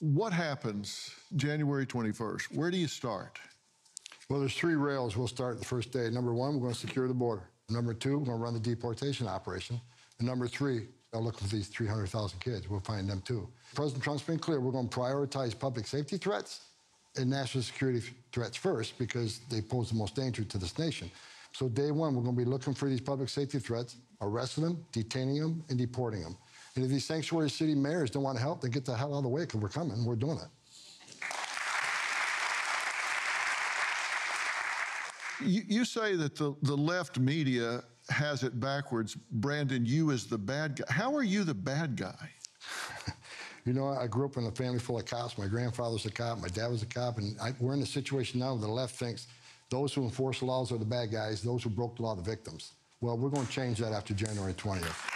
What happens January 21st? Where do you start? Well, there's three rails we'll start the first day. Number one, we're going to secure the border. Number two, we're going to run the deportation operation. And number three, they'll look for these 300,000 kids. We'll find them too. President Trump's been clear. We're going to prioritize public safety threats and national security threats first because they pose the most danger to this nation. So day one, we're going to be looking for these public safety threats, arresting them, detaining them, and deporting them. And if these sanctuary city mayors don't want to help, then get the hell out of the way because we're coming. We're doing it. You, you say that the, the left media has it backwards. Brandon, you as the bad guy. How are you the bad guy? You know, I grew up in a family full of cops. My grandfather's a cop. My dad was a cop. And I, we're in a situation now where the left thinks those who enforce the laws are the bad guys, those who broke the law are the victims. Well, we're going to change that after January 20th.